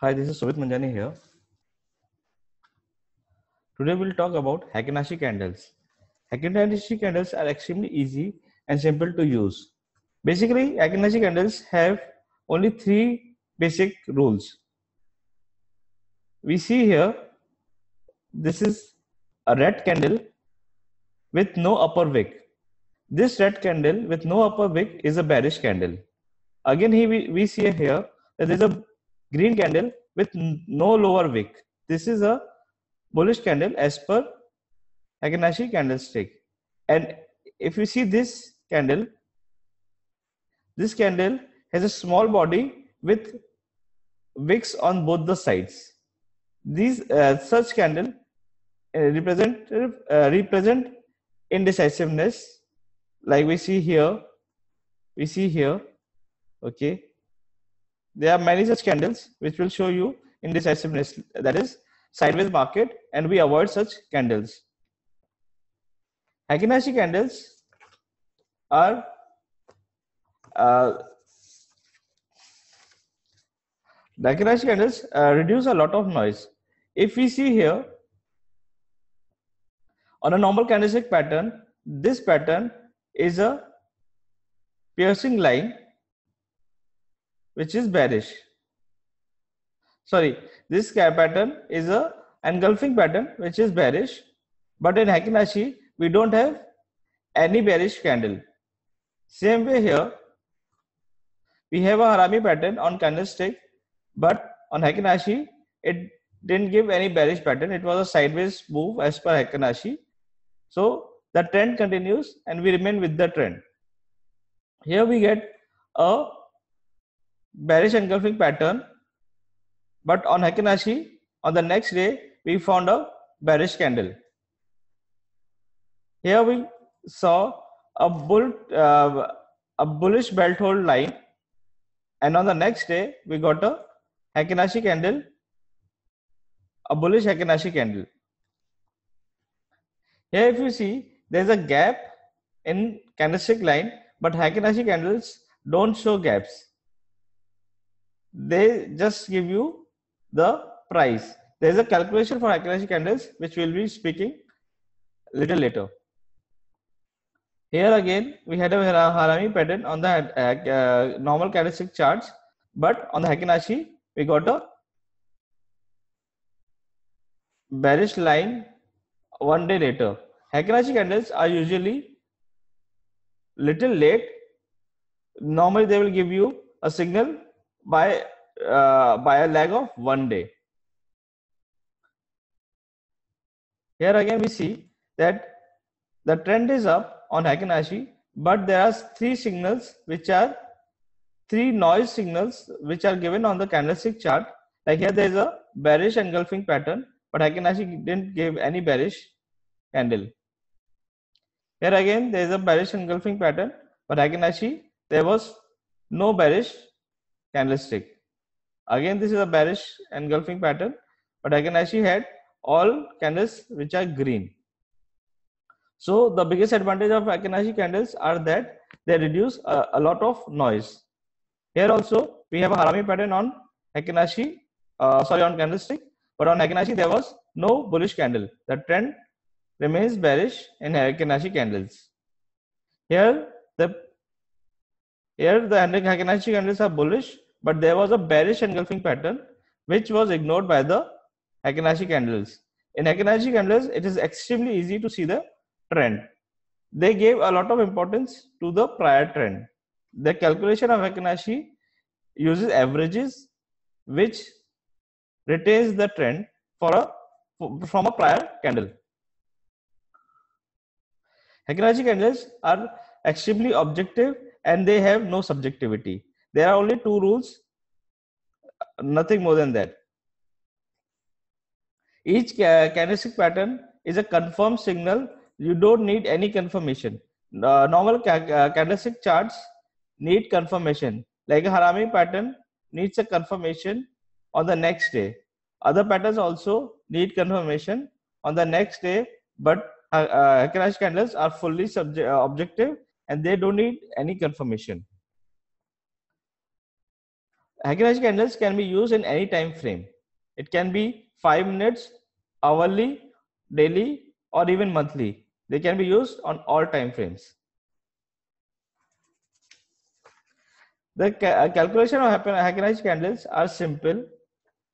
Hi, this is Sumit Manjani here. Today we'll talk about Heikin-Ashi candles. Heikin-Ashi candles are extremely easy and simple to use. Basically, Heikin-Ashi candles have only three basic rules. We see here, this is a red candle with no upper wick. This red candle with no upper wick is a bearish candle. Again, here we, see here that there is a green candle with no lower wick. This is a bullish candle as per Heikin-Ashi candlestick. And if you see this candle, this candle has a small body with wicks on both the sides. These uh, such candle uh, represent uh, represent indecisiveness, like we see here. We see here, okay. There are many such candles which will show you indecisiveness, that is sideways market, and we avoid such candles. Heikin-Ashi candles are uh, the candles uh, reduce a lot of noise. If we see here on a normal candlestick pattern, this pattern is a piercing line which is bearish. Sorry, this pattern is a engulfing pattern which is bearish, but in Heikin-Ashi we don't have any bearish candle. Same way here, we have a Harami pattern on candlestick, but on Heikin-Ashi it didn't give any bearish pattern. It was a sideways move as per Heikin-Ashi. So the trend continues and we remain with the trend. Here we get a bearish engulfing pattern, but on Heikin-Ashi on the next day we found a bearish candle. Here we saw a bull, uh, a bullish belt hold line, and on the next day we got a Heikin-Ashi candle, a bullish Heikin-Ashi candle. Here, if you see, there's a gap in candlestick line, but Heikin-Ashi candles don't show gaps. They just give you the price. There's a calculation for Heikin-Ashi candles, which we'll be speaking little later. Here again, we had a Harami pattern on the uh, normal candlestick charts, but on the Heikin-Ashi, we got a bearish line one day later. Heikin-Ashi candles are usually little late. Normally, they will give you a signal by uh, by a lag of one day. Here again, we see that the trend is up on Heikin-Ashi, but there are three signals which are three noise signals which are given on the candlestick chart. Like here, there is a bearish engulfing pattern, but Heikin-Ashi didn't give any bearish candle. Here again, there is a bearish engulfing pattern, but Heikin-Ashi, there was no bearish candlestick. Again, this is a bearish engulfing pattern, but Heikin-Ashi had all candles which are green. So the biggest advantage of Heikin-Ashi candles are that they reduce a, a, lot of noise. Here also, we have a Harami pattern on Heikin-Ashi, uh, sorry, on candlestick, but on Heikin-Ashi, there was no bullish candle. The trend remains bearish in Heikin-Ashi candles. Here, the here the Heikin-Ashi candles are bullish, but there was a bearish engulfing pattern which was ignored by the Heikin-Ashi candles. In Heikin-Ashi candles, it is extremely easy to see the trend. They gave a lot of importance to the prior trend. The calculation of Heikin-Ashi uses averages which retains the trend for a from a prior candle. Heikin-Ashi candles are extremely objective and they have no subjectivity. There are only two rules, nothing more than that. Each candlestick pattern is a confirmed signal. You don't need any confirmation. Uh, normal ca candlestick charts need confirmation. Like a Harami pattern needs a confirmation on the next day. Other patterns also need confirmation on the next day, but uh, uh, candles are fully subject, uh, objective and they don't need any confirmation. Heikin-Ashi candles can be used in any time frame. It can be five minutes, hourly, daily, or even monthly. They can be used on all time frames. The ca uh, calculation of Heikin-Ashi candles are simple.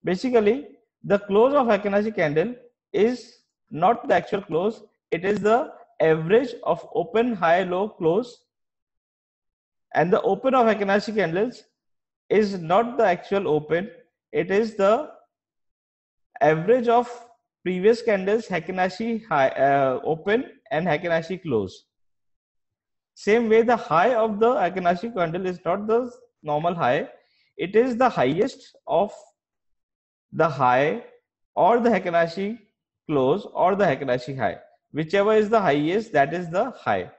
Basically, the close of Heikin-Ashi candle is not the actual close. It is the average of open, high, low, close. And the open of Heikin-Ashi candles is not the actual open. It is the average of previous candles Heikin-Ashi high, uh, open and Heikin-Ashi close. Same way the high of the Heikin-Ashi candle is not the normal high. It is the highest of the high or the Heikin-Ashi close or the Heikin-Ashi high. Whichever is the highest that is the high.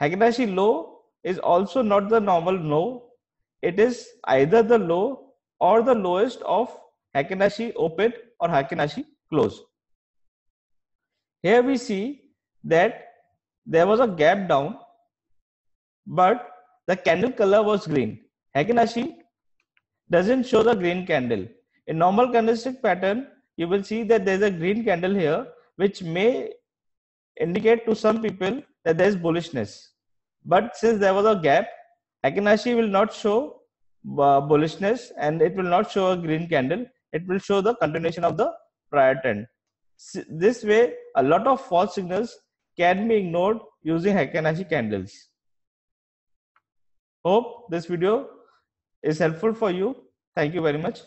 Heikin-Ashi low is also not the normal low. It is either the low or the lowest of Heikin-Ashi open or Heikin-Ashi close. Here we see that there was a gap down, but the candle color was green. Heikin-Ashi doesn't show the green candle. In normal candlestick pattern, you will see that there's a green candle here, which may indicate to some people that there is bullishness. But since there was a gap, Heikin-Ashi will not show uh, bullishness and it will not show a green candle. It will show the continuation of the prior trend. This way, a lot of false signals can be ignored using Heikin-Ashi candles. Hope this video is helpful for you. Thank you very much.